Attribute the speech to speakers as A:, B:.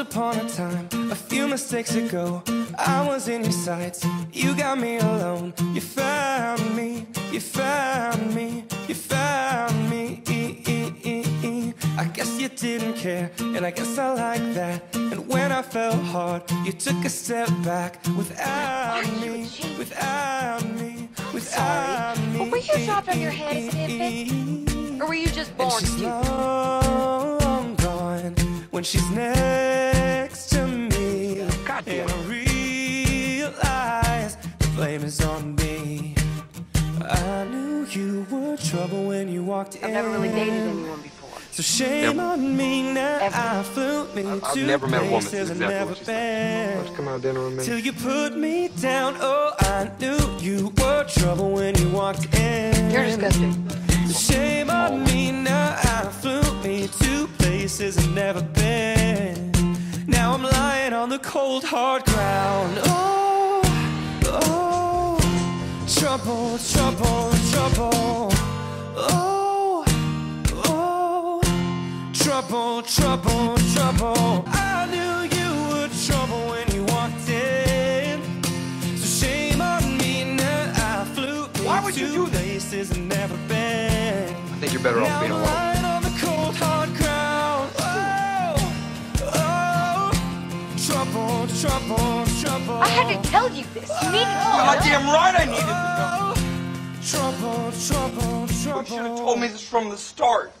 A: upon a time, a few mistakes ago, I was in your sights. You got me alone. You found me, you found me, you found me. I guess you didn't care, and I guess I like that. And when I fell hard, you took a step back without me, without me, without me.
B: were you dropped on your head as an infant? Or were you just
A: And
B: born
A: she's long gone when she's me.
C: God damn
A: and I realize the flame is on me. I knew you were trouble when you walked in.
B: I've never really dated anyone before.
A: So shame
C: Never.
A: on me now.
B: Ever.
A: I flew me
C: I've
A: to
C: never met a woman
A: places
C: that's
A: I've
C: exactly
A: never
C: what
A: been.
C: Let's come out dinner with me.
A: Till you put me down. Oh, I knew you were trouble when you walked in.
B: You're disgusting.
A: Shame on me now. I flew me to places I've never been. Cold, hard ground. Oh, oh, trouble, trouble, trouble. Oh, oh, trouble, trouble, trouble. I knew you were trouble when you walked in. So shame on me now. I flew
C: Why would you do this?
A: places I've never been.
C: I think you're better off being alone.
A: Trouble, trouble, trouble.
B: I had to tell you this. You needed to know.
C: Goddamn right I needed to know.
A: Oh, trouble, trouble,
C: You should have told me this from the start.